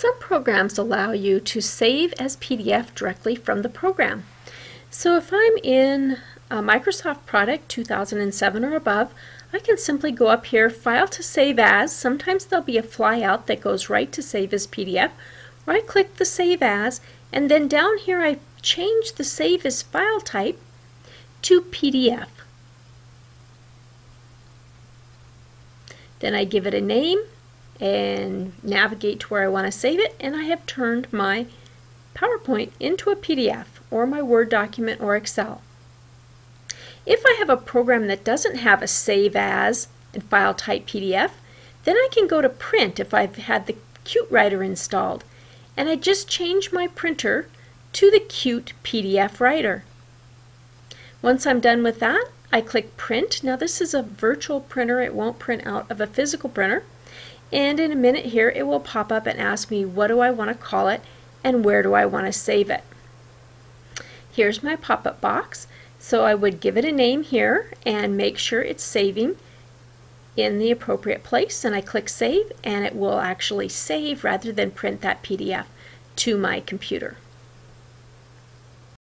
Some programs allow you to save as PDF directly from the program. So if I'm in a Microsoft product 2007 or above, I can simply go up here, File to Save As. Sometimes there'll be a flyout that goes right to Save as PDF. Right click the Save As, and then down here I change the Save as file type to PDF. Then I give it a name and navigate to where I want to save it and I have turned my PowerPoint into a PDF or my Word document or Excel. If I have a program that doesn't have a Save As and File Type PDF, then I can go to Print if I've had the Cutewriter installed and I just change my printer to the Qt PDF Writer. Once I'm done with that, I click Print. Now this is a virtual printer. It won't print out of a physical printer. And in a minute here, it will pop up and ask me what do I want to call it and where do I want to save it. Here's my pop-up box. So I would give it a name here and make sure it's saving in the appropriate place and I click save and it will actually save rather than print that PDF to my computer.